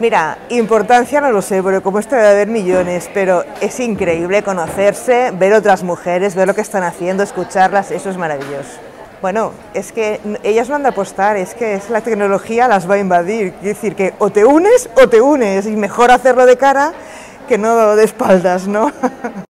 Mira, importancia no lo sé, porque como esto debe haber millones, pero es increíble conocerse, ver otras mujeres, ver lo que están haciendo, escucharlas, eso es maravilloso. Bueno, es que ellas no han de apostar, es que es la tecnología las va a invadir. Es decir, que o te unes o te unes, y mejor hacerlo de cara que no de espaldas, ¿no?